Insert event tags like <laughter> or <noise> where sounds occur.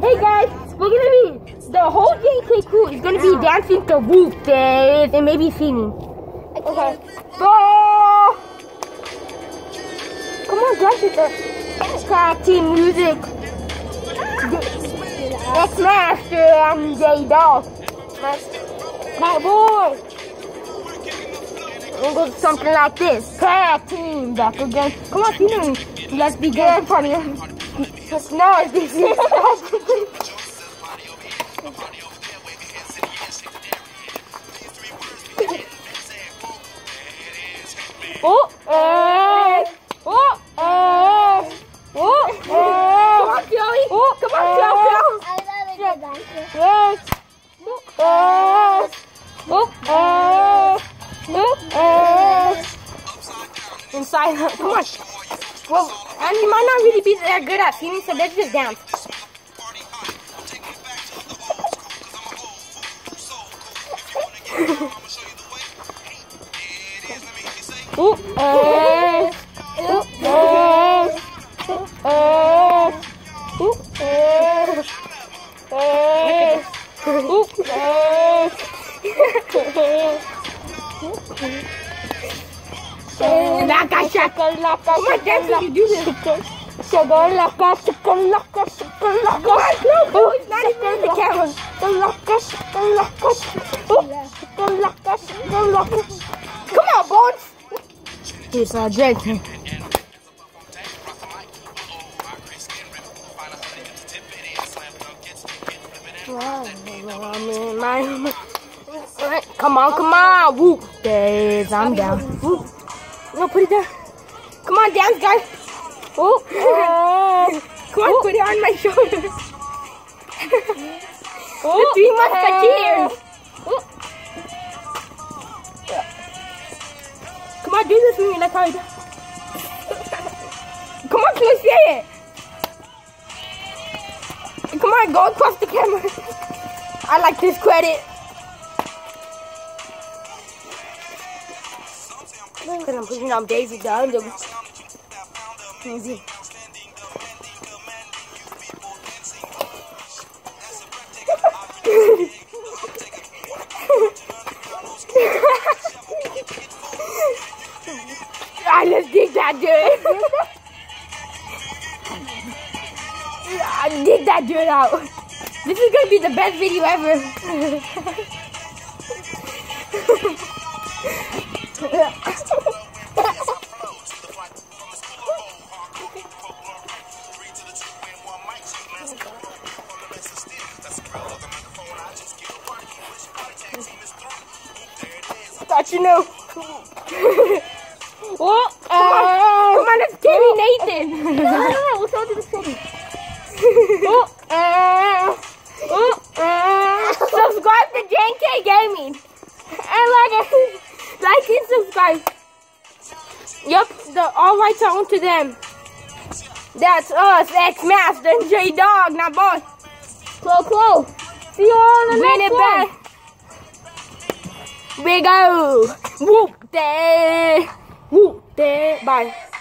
Hey guys, we're gonna be the whole JK crew is gonna be dancing to Whoop Days and maybe singing. Okay. Go! Come on, dance with the tag team music. X Master and J Dog. My, boy. We'll go something like this. Tag team back again. Come on, sing Let's be good. Funny. No, it's this. Oh, eh. Oh, eh. Oh, eh. Come on, Chloe. Oh, come on, Chloe. Yes. Oh. Oh, eh. Inside. Come on. Well, and you might not really be that good at singing, so let's just dance. Ooh, eh. Ooh, eh. Eh. Ooh, eh. Eh. Ooh, eh. Laka shaka laka. Dance when you do this. Shaka laka, shaka laka, shaka laka. It's the. Shaka laka, shaka laka. Laka, shaka laka. Come on, Bones. He's not drinking. Come on, come on. Whoop. Days, I'm down. Whoop. No, put it down. Come on, dance, guys. Oh, oh. come on, oh. put it on my shoulder. <laughs> oh, the three musketeers. Oh. Come on, do this with me like how I do. Come on, can I see it? Come on, go across the camera. <laughs> I like this credit. Because I'm pushing on Daisy down. Daisy. <laughs> Ah, let's dig that dude. <laughs> Ah, dig that dude out. This is gonna be the best video ever. <laughs> Thought you knew. <laughs> oh, come on, come on, let's Kenny Nathan. no, no, no, we'll show to the city. <laughs> oh, uh, oh, uh, <laughs> subscribe to JK Gaming and like, like and subscribe. Yep, the all rights are on to them. That's us, X Master and J Dog, now boy. Clo Clo. See you on the Bring next it one. back. We go. Whoop there. Whoop there. Bye.